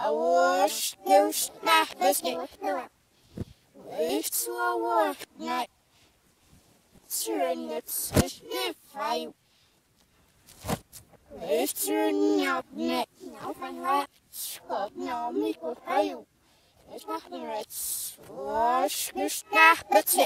I wash those necklace Wait to a work night. Turn it to fire. Wait to out net. Now from that. Scott now me go fire. It's not the reds. Wash this necklace.